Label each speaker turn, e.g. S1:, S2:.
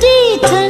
S1: determined.